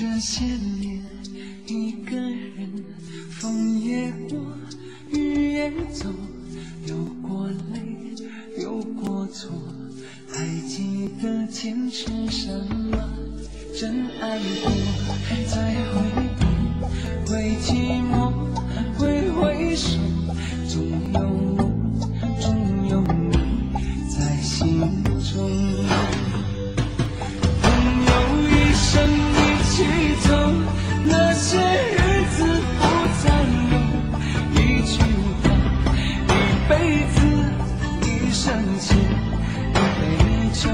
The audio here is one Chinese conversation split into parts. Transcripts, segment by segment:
这些年，一个人，风也过，雨也走，有过泪，有过错，还记得坚持什么？真爱过，最后一生情，一杯酒。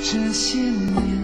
这些年，